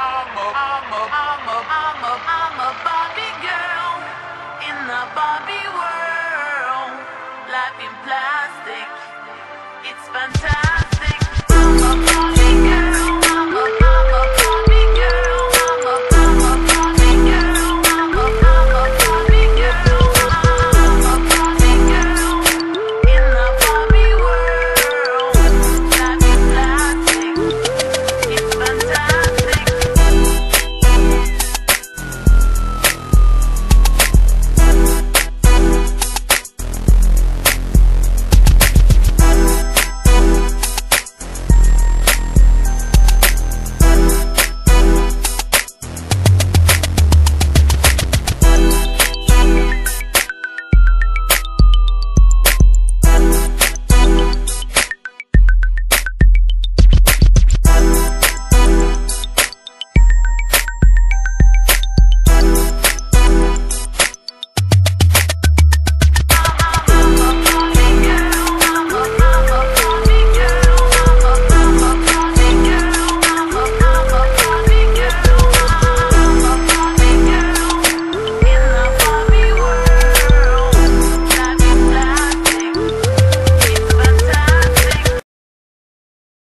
I'm a, I'm a, I'm a, I'm a, I'm a Barbie girl in the Barbie world. Life in plastic, it's fantastic.